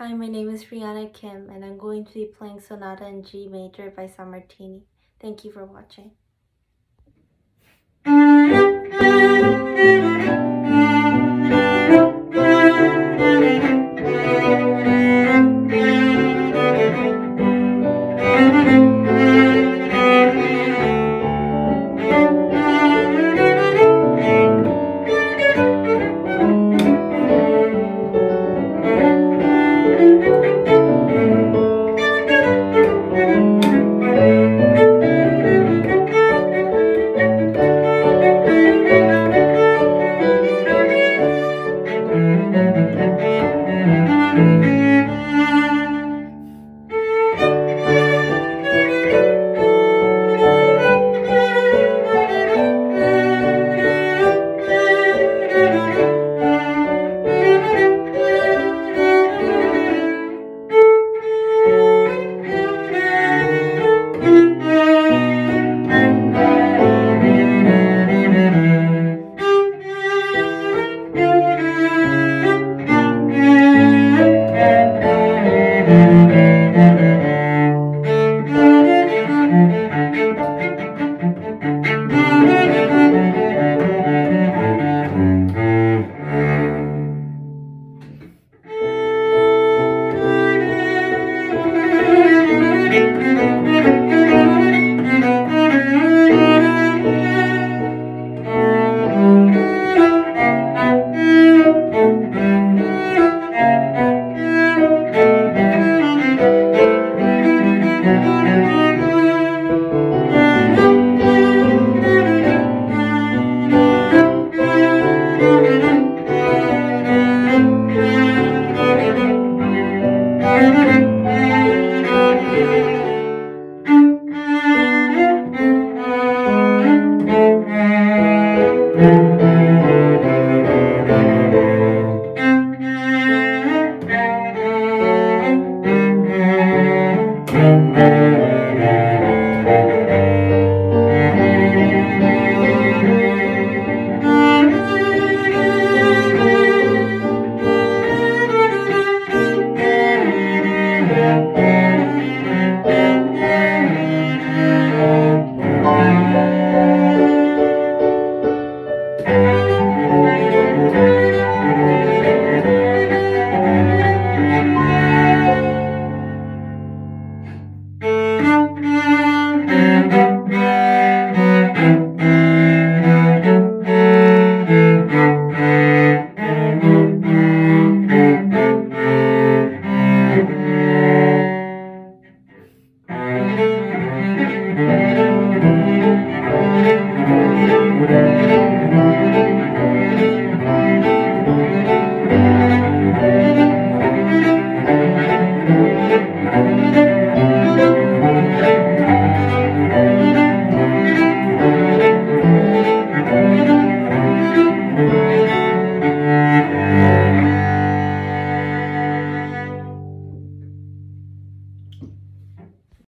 Hi, my name is Brianna Kim, and I'm going to be playing Sonata in G Major by Sammartini. Thank you for watching. Música